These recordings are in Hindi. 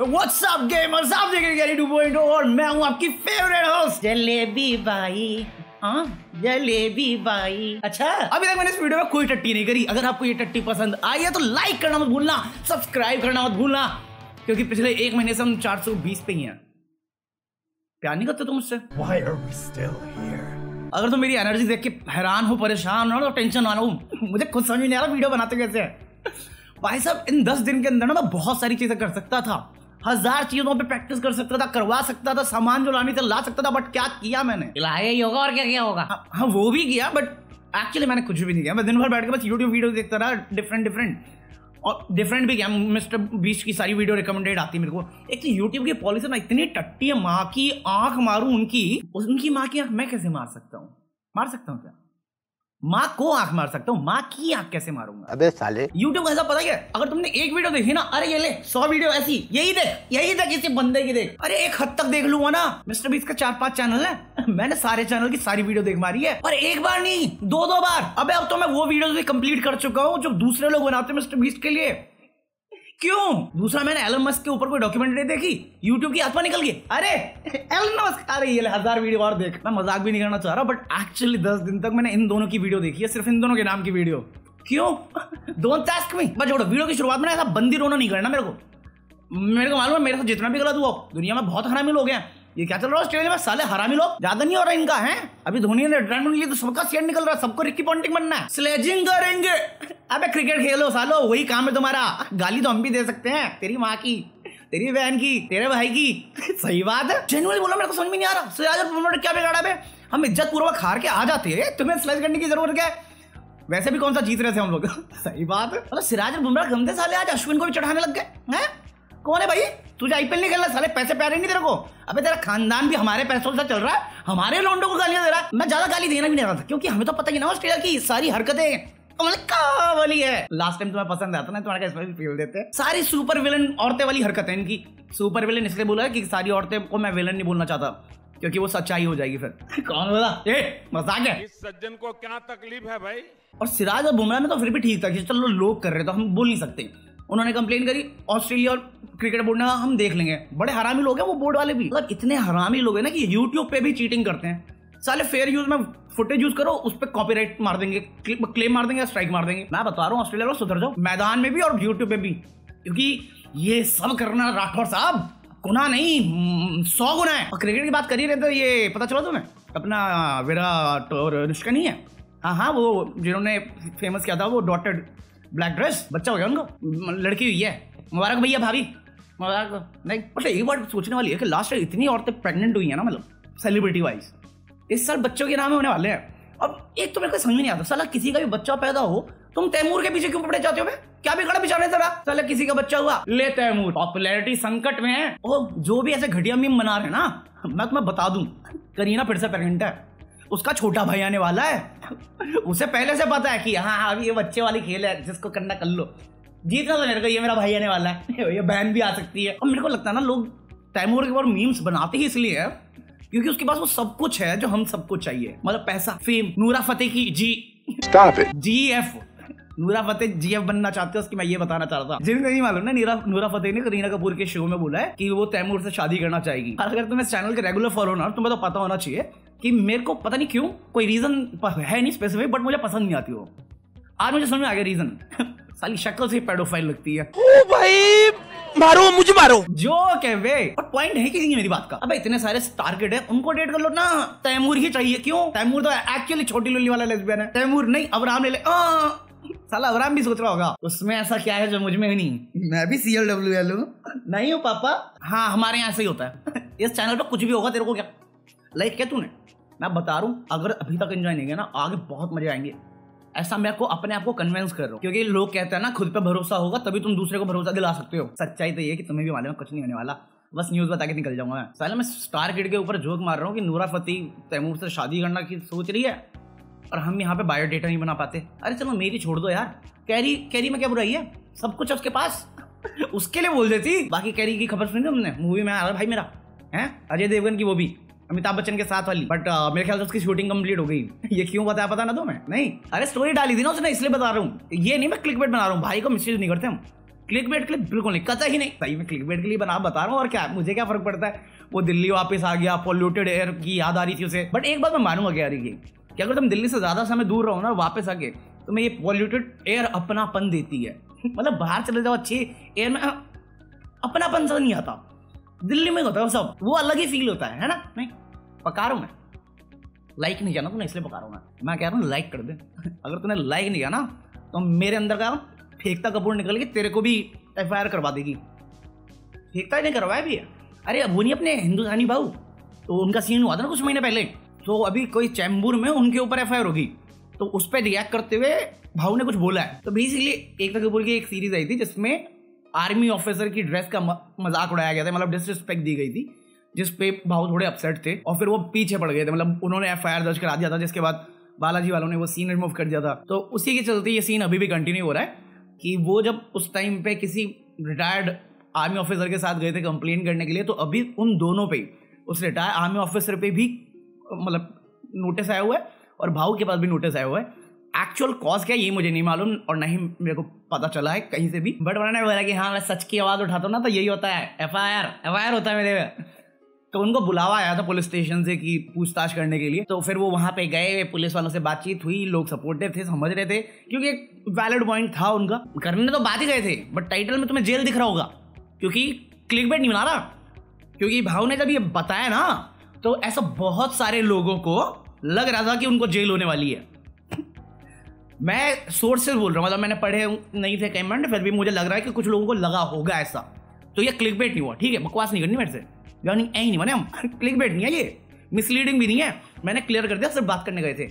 व्हाट्स अप गेमर्स आप देख रहे हैं 2.0 और मैं हूँ आपकी फेवरेट होस्ट जलेबी भाई हाँ जलेबी भाई अच्छा अभी तक मैंने इस वीडियो में कोई टट्टी नहीं करी। अगर आपको ये टट्टी पसंद आई है तो लाइक करना मत भूलना सब्सक्राइब करना मत भूलना क्योंकि पिछले एक महीने से हम 420 पे ही हैं। प्यार नहीं करते तुम मुझसे? Why are we still here? अगर तुम तो मेरी एनर्जी देख के हैरान हो परेशान हो तो टेंशन ना हो मुझे खुद समझ में नहीं आ रहा वीडियो बनाते कैसे हैं। भाई साहब इन दस दिन के अंदर ना मैं बहुत सारी चीज़ें कर सकता था। हज़ार चीज़ों पे प्रैक्टिस कर सकता था करवा सकता था सामान जो लानी था ला सकता था बट क्या किया मैंने? लाया ही होगा और क्या क्या होगा? हाँ हाँ, वो भी किया बट एक्चुअली मैंने कुछ भी नहीं किया। मैं दिन भर बैठ के बस यूट्यूब वीडियो देखता रहा डिफरेंट डिफरेंट और डिफरेंट भी किया। मिस्टर बीच की सारी वीडियो रिकमेंडेड आती है मेरे को। एक तो यूट्यूब की पॉलिसी ना इतनी टट्टी है माँ की आँख मारूं उनकी उनकी माँ की आँख मैं कैसे मार सकता हूँ? मार सकता हूँ क्या? माँ को आँख मार सकता हूँ माँ की आँख कैसे मारूँगा? अबे साले। यूट्यूब ऐसा पता क्या? अगर तुमने एक वीडियो देखी ना अरे ये ले सौ वीडियो ऐसी यही देख यही देख इसी बंदे की देख। अरे एक हद तक देख लूँगा ना मिस्टर बीस का चार पाँच चैनल है मैंने सारे चैनल की सारी वीडियो देख मारी है। पर एक बार नहीं दो दो बार। अबे अब तो मैं वो वीडियो भी कंप्लीट कर चुका हूँ जो दूसरे लोग बनाते हैं मिस्टर बीस के लिए। क्यों? दूसरा मैंने एलन मस्क के ऊपर कोई डॉक्यूमेंट्री देखी? यूट्यूब की आत्मा निकल गई। अरे एलन मस्क अरे, ये हज़ार वीडियो और देख। मैं मज़ाक भी नहीं करना चाह रहा बट एक्चुअली दस दिन तक मैंने इन दोनों की वीडियो देखी है, सिर्फ़ इन दोनों के नाम की वीडियो क्यों? डोंट टास्क मी बस छोड़ो वीडियो की शुरुआत में ऐसा बंदी रोना नहीं करना मेरे को। मेरे को मालूम है, मेरे साथ जितना भी गलत हुआ, दुनिया में बहुत हरामी लोग हैं। ये क्या चल रहा है ऑस्ट्रेलिया में? साले हरामी लोग? ज़्यादा नहीं हो रहा इनका, है? अभी धोनी ने रिटायरमेंट लिया तो सबका शेयर निकल रहा है, सबको रिक्की पॉन्टिंग बनना है। स्लेजिंग करेंगे। अबे क्रिकेट खेलो सालो, वही काम है तुम्हारा। गाली तो हम भी दे सकते हैं, तेरी माँ की, तेरी बहन की, तेरे भाई की। सही बात है। जेनुअली बोला, मेरे को समझ में नहीं आ रहा। और क्या बिगाड़ा बे? हम इज़्ज़त पूर्वक हार के आ जाते हैं। तुम्हें स्लेज करने की ज़रूरत क्या है? वैसे भी कौन सा जीत रहे थे हम लोग? सही बात है। मतलब सिराज और बुमराह गंदे साले आज अश्विन को भी चढ़ाने लग गए, हैं? कौन है भाई? तुझे आईपीएल नहीं खेलना साले पैसे प्यारे नहीं तेरे को। अबे तेरा खानदान भी हमारे पैसों से चल रहा है हमारे लोंडो को गालियाँ दे रहा है। मैं ज़्यादा गाली देना भी नहीं रहा था क्योंकि हमें तो पता ही ना ऑस्ट्रेलिया की सारी हरकतें। वाली है। लास्ट टाइम तुम्हें पसंद आता ना तुम्हारा इसमें भी फील देते हैं। सारी सुपर विलन औरतें वाली हरकतें इनकी। सुपर विलन इसलिए बोला है कि सारी औरतें को मैं विलन नहीं बोलना चाहता क्योंकि वो सच्चाई हो जाएगी फिर। कौन बोला? ए मज़ाक है। इस सज्जन को क्या तकलीफ़ है भाई? और सिराज और बुमराह में तो फिर भी ठीक था कि चलो लोग कर रहे तो हम बोल नहीं सकते। उन्होंने कंप्लेन करी ऑस्ट्रेलिया और क्रिकेट बोर्ड ने हम देख लेंगे। बड़े हरामी लोग हैं वो बोर्ड वाले भी। मतलब इतने हरामी लोग हैं ना कि यूट्यूब पे भी चीटिंग करते हैं। साले फेयर यूज़ में फुटेज यूज़ करो उस पर कॉपीराइट मार देंगे क्लेम मार देंगे स्ट्राइक मार देंगे। मैं बता रहा हूँ ऑस्ट्रेलिया को सुधर जाओ मैदान में भी और यूट्यूब पे भी। क्योंकि ये सब करना राठौर साहब गुना नहीं हम्म, सौ गुना है। और क्रिकेट की बात कर रहे तो ये पता चला तुम्हें? अपना विराट और अनुष्का नहीं है? हाँ हाँ वो जिन्होंने फ़ेमस किया था वो डॉटेड ब्लैक ड्रेस बच्चा हो गया उनको लड़की हुई है। मुबारक भैया भाभी। मुबारक नहीं बट एक बार सोचने वाली है कि लास्ट ईयर इतनी औरतें प्रेग्नेंट हुई है ना मतलब सेलिब्रिटी वाइज इस साल बच्चों के नाम होने वाले हैं। अब एक तो मेरे को समझ में नहीं आता साला किसी का भी बच्चा पैदा हो तुम तैमूर के पीछे क्यों पड़े जाते हो बे? क्या बिगड़ा बिचारे तेरा साला किसी का बच्चा हुआ। ले तैमूर पॉपुलैरिटी संकट में है। ओ जो भी ऐसे घटिया मीम बना रहे हैं ना मैं तुम्हें बता दूँ करीना फिर से प्रेग्नेंट है। उसका छोटा भाई आने वाला है। उसे पहले से पता है कि हाँ हाँ ये बच्चे वाली खेल है जिसको करना कर लो। जीतना तो मेरे को ये मेरा भाई आने वाला है। ये बहन भी आ सकती है। और मेरे को लगता है ना लोग तैमूर के ऊपर मीम्स बनाते ही इसलिए है क्योंकि उसके पास वो सब कुछ है जो हम सबको चाहिए। मतलब पैसा फेम नूरा फतेह की ji Stop it. G F Noora Fateh ji F बनना चाहते हो उसकी मैं ये बताना चाह रहा था। जिनको नहीं मालूम ना नीरा नूरा फतेह ने करीना कपूर के शो में बोला है कि वो तैमूर से शादी करना चाहेगी। और अगर तुम इस चैनल के रेगुलर फॉलो ना तुम्हें तो पता होना चाहिए कि मेरे को पता नहीं क्यों कोई रीजन है नहीं स्पेसिफिक बट मुझे पसंद नहीं आती वो। आज मुझे समझ में आ गया रीजन साली शक्ल से पेडोफाइल लगती है। ओ भाई मारो मुझे मारो। जो कह वे। और पॉइंट है कि नहीं मेरी बात का। अबे इतने सारे टारगेट है उनको डेट कर लो ना। तैमूर ही चाहिए क्यों? तैमूर तो एक्चुअली छोटी लोली वाला लेस्बियन है। तैमूर नहीं अबराम ले ले। आ, साला अबराम भी सोच रहा होगा उसमें ऐसा क्या है जो मुझमें नहीं? मैं भी सी एल डब्ल्यू एल हूँ। नहीं हूँ पापा। हाँ हमारे यहाँ ऐसे ही होता है। इस चैनल पर कुछ भी होगा तेरे को क्या लाइक क्या तूने? मैं बता रहा हूँ, अगर अभी तक एंजॉय नहीं किया ना, आगे बहुत मज़े आएँगे। ऐसा मैं को अपने आप को कन्विंस कर रहा हूँ। क्योंकि लोग कहते हैं ना, खुद पे भरोसा होगा, तभी तुम दूसरे को भरोसा दिला सकते हो। सच्चाई तो ये कि तुम्हें भी मालूम है, कुछ नहीं होने वाला। बस न्यूज़ बता के निकल जाऊँगा मैं। साला, मैं स्टार किड के ऊपर जोक मार रहा हूँ कि नूरा फतेह तैमूर से शादी करना की सोच रही है, और हम यहाँ पे बायोडेटा नहीं बना पाते। अरे चलो, मेरी छोड़ दो यार। कैरी कैरी में क्या बुराई है? सब कुछ उसके पास। उसके लिए बोल देती। बाकी कैरी की खबर सुनी तुमने? मूवी में आ रहा भाई मेरा। है? अजय देवगन की वो भी। अमिताभ बच्चन के साथ वाली। बट uh, मेरे ख्याल से उसकी शूटिंग कंप्लीट हो गई। ये क्यों बताया पता ना तो मैं नहीं। अरे स्टोरी डाली थी ना उसने इसलिए बता रहा हूँ। ये नहीं मैं क्लिक बना रहा हूँ। भाई को मिसयूज नहीं करते हम। क्लिक बेट के लिए बिल्कुल नहीं कता ही नहीं। सही मैं क्लिक बेट के लिए बना बता रहा हूँ और क्या मुझे क्या फ़र्क पड़ता है? वो दिल्ली वापस आ गया पॉल्यूटेड एयर की याद आ रही थी उसे। बट एक बात मैं मानूँगा क्या रही कि अगर तुम दिल्ली से ज़्यादा समय दूर रहो ना वापस आके तो मैं ये पॉल्यूटेड एयर अपनापन देती है। मतलब बाहर चले जाओ अच्छी एयर में अपनापन सा नहीं आता। दिल्ली में होता है सब। वो अलग ही फील होता है है ना? नहीं। पका रहा हूँ मैं। लाइक नहीं किया ना तूने इसलिए पका रहा हूँ मैं। मैं कह रहा हूँ लाइक कर दे। अगर तूने लाइक नहीं किया ना तो मेरे अंदर का फेंकता कपूर निकल के तेरे को भी एफआईआर करवा देगी। फेंकता ही नहीं करवाया भी अरे अब वो नहीं अपने हिंदुस्तानी भाऊ? तो उनका सीन हुआ था ना कुछ महीने पहले। तो अभी कोई चैम्बूर में उनके ऊपर एफआईआर होगी। तो उस पर रिएक्ट करते हुए भाऊ ने कुछ बोला है। तो बेसिकली एक कपूर की एक सीरीज़ आई थी जिसमें आर्मी ऑफिसर की ड्रेस का मज़ाक उड़ाया गया था मतलब डिसरिस्पेक्ट दी गई थी, जिस पे भाव थोड़े अपसेट थे और फिर वो पीछे पड़ गए थे मतलब उन्होंने एफआईआर दर्ज करा दिया था, जिसके बाद बालाजी वालों ने वो सीन रिमूव कर दिया था। तो उसी के चलते ये सीन अभी भी कंटिन्यू हो रहा है कि वो जब उस टाइम पे किसी रिटायर्ड आर्मी ऑफिसर के साथ गए थे कंप्लेन करने के लिए तो अभी उन दोनों पे, उस रिटायर्ड आर्मी ऑफिसर पे भी मतलब नोटिस आया हुआ है और भाव के पास भी नोटिस आया हुआ है। एक्चुअल कॉज क्या ये मुझे नहीं मालूम और नहीं मेरे को पता चला है कहीं से भी। बट उन्होंने बोला कि हाँ मैं सच की आवाज़ उठाता हूँ ना तो यही होता है F I R F I R होता है मेरे तो उनको बुलावा आया था पुलिस स्टेशन से कि पूछताछ करने के लिए। तो फिर वो वहाँ पे गए, पुलिस वालों से बातचीत हुई, लोग सपोर्टिव थे, समझ रहे थे, क्योंकि एक वैलिड पॉइंट था उनका। करने तो बात ही गए थे बट टाइटल में तुम्हें जेल दिख रहा होगा, क्योंकि क्लिक बेट नहीं बना रहा। क्योंकि भाव ने जब ये बताया ना तो ऐसा बहुत सारे लोगों को लग रहा था कि उनको जेल होने वाली है। मैं सोर्स से बोल रहा हूँ मतलब मैंने पढ़े नहीं थे कमेंट फिर भी मुझे लग रहा है कि कुछ लोगों को लगा होगा ऐसा। तो ये क्लिक बेट नहीं हुआ, ठीक है, बकवास नहीं करनी मेरे से। यानी ऐ नहीं बने क्लिक बेट नहीं है ये। मिसलीडिंग भी नहीं है। मैंने क्लियर कर दिया, सिर्फ़ बात करने गए थे।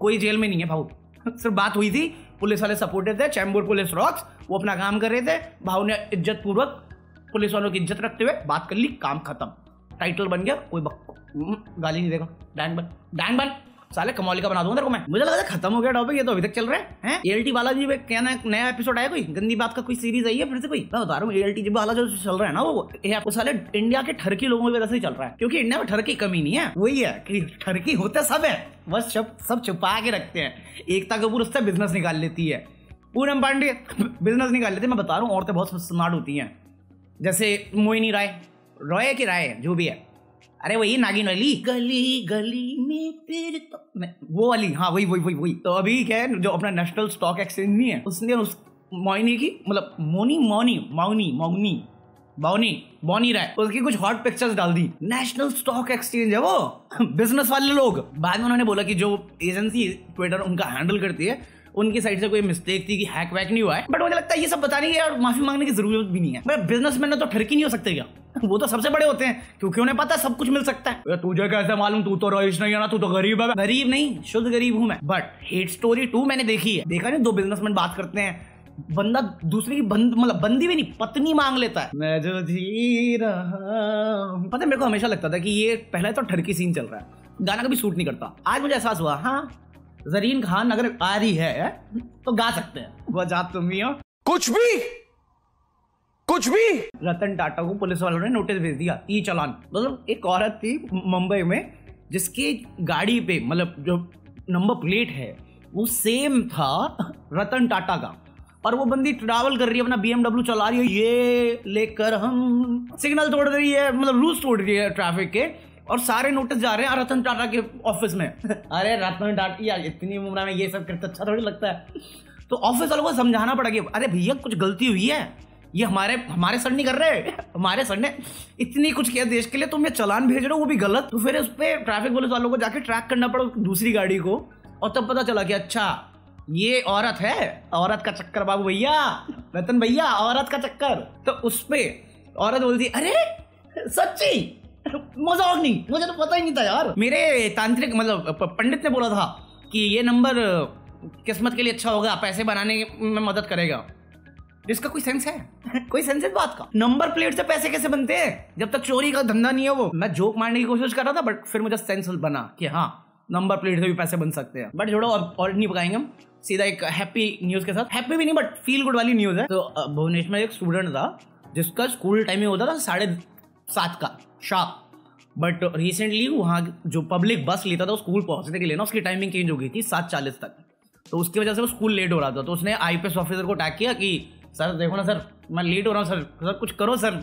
कोई जेल में नहीं है भाऊ सिर्फ़ बात हुई थी, पुलिस वाले सपोर्टेड थे, चैम्बूर पुलिस रॉक्स वो अपना काम कर रहे थे। भाऊ ने इज़्ज़त पूर्वक पुलिस वालों की इज़्ज़त रखते हुए बात कर ली, काम खत्म। टाइटल बन गया, कोई गाली नहीं देगा। डैंग बन डैंग बन। साले कमौली का बना दूँगा तेरे को मैं। मुझे लगा था खत्म हो गया टॉपिक ये तो अभी तक चल रहा है, हैं? एएलटी बालाजी में क्या नया एपिसोड आया कोई? गंदी बात का कोई सीरीज़ आई है फिर से कोई? मैं बता रहा हूँ एएलटी वाला जो चल रहा है ना वो आपको साले इंडिया के ठरकी लोगों की वजह से चल रहा है। क्योंकि इंडिया में ठरकी कमी नहीं है। वही है कि ठरकी होते सब है। बस सब सब छुपा के रखते हैं। एकता कपूर उससे बिज़नेस निकाल लेती है। पूनम पांडे बिज़नेस निकाल लेते मैं बता रहा हूँ, औरतें बहुत स्मार्ट होती हैं। जैसे मोइनी राय, रॉय की राय जो भी है। अरे वही नागिन वाली। गली गली में फिर तो वो वाली हाँ वही वही वही वही। तो अभी क्या है, जो अपना नेशनल स्टॉक एक्सचेंज नहीं है, उसने उस मोइनी की मतलब मोनी मोनी माउनी मौनी बाउनी बॉनी उसकी कुछ हॉट पिक्चर्स डाल दी। नेशनल स्टॉक एक्सचेंज है वो। बिज़नेस वाले लोग। बाद में उन्होंने बोला कि जो एजेंसी ट्विटर उनका हैंडल करती है उनकी साइड से कोई मिस्टेक थी कि हैक वैक नहीं हुआ है। बट मुझे लगता है ये सब बताने की और माफ़ी मांगने की ज़रूरत भी नहीं है। बिज़नेस बिजनेसमैन तो ठरकी नहीं हो सकते क्या? वो तो सबसे बड़े होते हैं क्योंकि उन्हें पता है सब कुछ मिल सकता है। तुझे कैसे मालूम? तू तो रईस नहीं है ना तू तो गरीब है। गरीब नहीं शुद्ध गरीब हूँ मैं। बट हेट स्टोरी टू मैंने देखी है। देखा नहीं दो बिजनेसमैन बात करते हैं। बंदा दूसरे की बंद मतलब बंदी भी नहीं पत्नी मांग लेता है। मैं जो जी रहा पता है मेरे को हमेशा लगता था कि ये पहले तो ठरकी सीन चल रहा है। गाना कभी सूट नहीं करता। आज मुझे एहसास हुआ हाँ जरीन खान अगर आ रही है तो गा सकते हैं। वजह तुम ही हो। कुछ भी! कुछ भी! रतन टाटा को पुलिस वालों ने नोटिस भेज दिया ई चलान। मतलब एक औरत थी मुंबई में जिसकी गाड़ी पे मतलब जो नंबर प्लेट है वो सेम था रतन टाटा का। और वो बंदी ट्रैवल कर रही है अपना बीएमडब्ल्यू चला रही है ये लेकर हम सिग्नल तोड़ रही है मतलब रूल्स तोड़ रही है ट्रैफ़िक के। और सारे नोटिस जा रहे हैं रतन टाटा के ऑफ़िस में। अरे रतन टाटा यार इतनी उम्र में ये सब करते अच्छा थोड़ी लगता है। तो ऑफ़िस वालों को समझाना पड़ेगा अरे भैया कुछ गलती हुई है? ये हमारे हमारे सर नहीं कर रहे? हमारे सर ने इतनी कुछ किया देश के लिए तुम ये चलान भेज रहे हो वो भी गलत। तो फिर उस पर ट्रैफ़िक पुलिस वालों को जाके ट्रैक करना पड़ा दूसरी गाड़ी को और तब पता चला कि अच्छा ये औरत है औरत का चक्कर बाबू भैया रतन भैया औरत का चक्कर। तो उस पर औरत बोलती अरे सच्ची मज़ाक नहीं। मुझे तो पता ही नहीं था यार। मेरे तांत्रिक मतलब पंडित ने बोला था कि ये नंबर किस्मत के लिए अच्छा होगा पैसे बनाने में मदद करेगा। इसका कोई सेंस है? कोई सेंस है बात का? नंबर प्लेट से पैसे कैसे बनते हैं? जब तक चोरी का धंधा नहीं है वो। मैं जोक मारने की कोशिश कर रहा था बट फिर मुझे सेंस बना कि हाँ नंबर प्लेट से भी पैसे बन सकते हैं। बट जोड़ो और नहीं पकाएँगे हम। सीधा एक हैप्पी न्यूज़ के साथ। हैप्पी भी नहीं बट फील गुड वाली न्यूज़ है। तो भुवनेश्वर में एक स्टूडेंट था जिसका स्कूल टाइमिंग होता था साढ़े सात का शार्प बट रिसेंटली वहाँ जो पब्लिक बस लेता था स्कूल पहुँचने के लिए ना उसकी टाइमिंग चेंज हो गई थी सात चालीस तक। तो उसकी वजह से वो स्कूल लेट हो रहा था। तो उसने आई पी एस ऑफिसर को टैग किया कि, सर, देखो ना, सर, मैं लेट हो रहा हूँ, सर सर, कुछ करो, सर,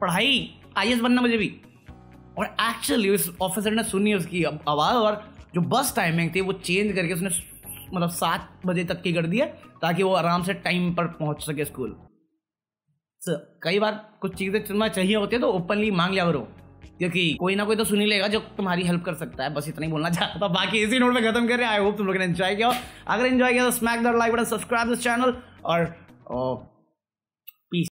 पढ़ाई आई एस बनना मुझे भी। और एक्चुअली उस ऑफिसर ने सुनी उसकी आवाज़ और जो बस टाइमिंग थी, वो चेंज करके उसने मतलब सात बजे तक की कर दिया ताकि वो आराम से टाइम पर पहुँच सके स्कूल कई बार कुछ चीज़ें तुम्हें चाहिए होती है तो ओपनली मांग लिया करो। क्योंकि कोई ना कोई तो सुनी लेगा जो तुम्हारी हेल्प कर सकता है। बस इतना ही बोलना चाहता था। बाकी इसी नोट में खत्म कर रहे हैं। आई होप तुम लोगों ने एंजॉय किया अगर एंजॉय किया तो smack the like button subscribe this channel और, और